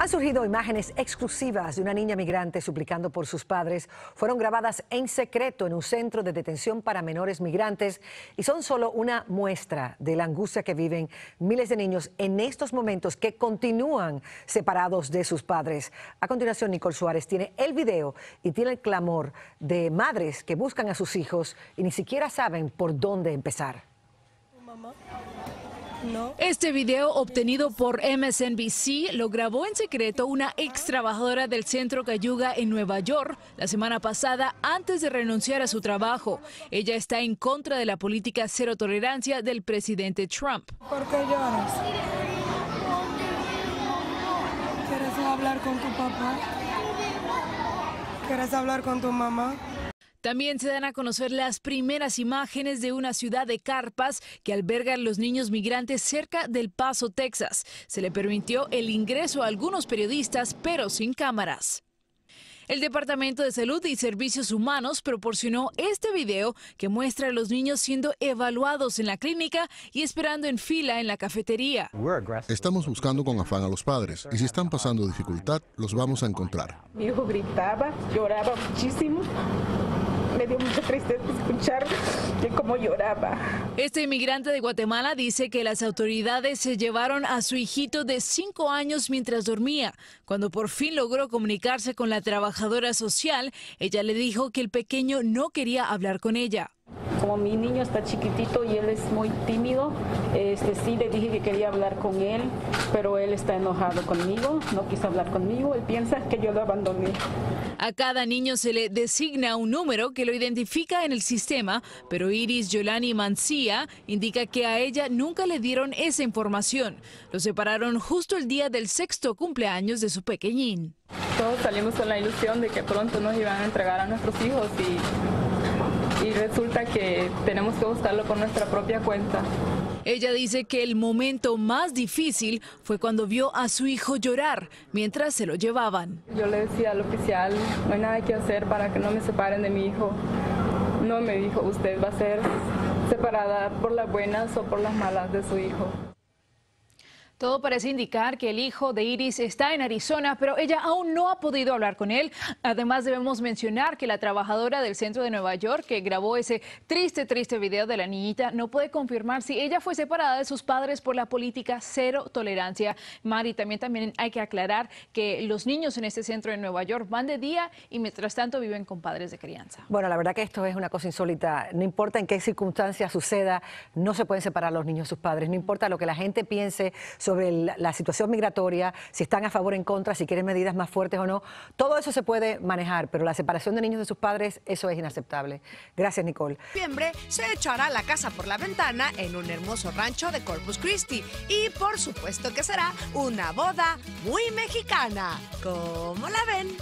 Han surgido imágenes exclusivas de una niña migrante suplicando por sus padres. Fueron grabadas en secreto en un centro de detención para menores migrantes y son solo una muestra de la angustia que viven miles de niños en estos momentos que continúan separados de sus padres. A continuación, Nicole Suárez tiene el video y tiene el clamor de madres que buscan a sus hijos y ni siquiera saben por dónde empezar. Este video obtenido por MSNBC lo grabó en secreto una ex trabajadora del centro Cayuga en Nueva York la semana pasada antes de renunciar a su trabajo. Ella está en contra de la política cero tolerancia del presidente Trump. ¿Por qué lloras? ¿Quieres hablar con tu papá? ¿Quieres hablar con tu mamá? También se dan a conocer las primeras imágenes de una ciudad de carpas que alberga a los niños migrantes cerca del Paso, Texas. Se le permitió el ingreso a algunos periodistas, pero sin cámaras. El Departamento de Salud y Servicios Humanos proporcionó este video que muestra a los niños siendo evaluados en la clínica y esperando en fila en la cafetería. Estamos buscando con afán a los padres y si están pasando dificultad, los vamos a encontrar. Mi hijo gritaba, lloraba muchísimo me dio mucha tristeza escuchar que cómo lloraba. Este inmigrante de Guatemala dice que las autoridades se llevaron a su hijito de cinco años mientras dormía. Cuando por fin logró comunicarse con la trabajadora social, ella le dijo que el pequeño no quería hablar con ella. Como mi niño está chiquitito y él es muy tímido, este, sí le dije que quería hablar con él, pero él está enojado conmigo, no quiso hablar conmigo, él piensa que yo lo abandoné. A cada niño se le designa un número que lo identifica en el sistema, pero Iris Yolani Mancía indica que a ella nunca le dieron esa información. Lo separaron justo el día del sexto cumpleaños de su pequeñín. Todos salimos con la ilusión de que pronto nos iban a entregar a nuestros hijos y y resulta que tenemos que buscarlo por nuestra propia cuenta. Ella dice que el momento más difícil fue cuando vio a su hijo llorar mientras se lo llevaban. Yo le decía al oficial, no hay nada que hacer para que no me separen de mi hijo. No me dijo, usted va a ser separada por las buenas o por las malas de su hijo. Todo parece indicar que el hijo de Iris está en Arizona, pero ella aún no ha podido hablar con él. Además, debemos mencionar que la trabajadora del centro de Nueva York que grabó ese triste, triste video de la niñita no puede confirmar si ella fue separada de sus padres por la política cero tolerancia. Mari, también, también hay que aclarar que los niños en este centro de Nueva York van de día y mientras tanto viven con padres de crianza. Bueno, la verdad que esto es una cosa insólita. No importa en qué circunstancias suceda, no se pueden separar los niños de sus padres. No importa lo que la gente piense sobre sobre la situación migratoria, si están a favor o en contra, si quieren medidas más fuertes o no. Todo eso se puede manejar, pero la separación de niños de sus padres, eso es inaceptable. Gracias, Nicole. En noviembre se echará la casa por la ventana en un hermoso rancho de Corpus Christi y por supuesto que será una boda muy mexicana. ¿Cómo la ven?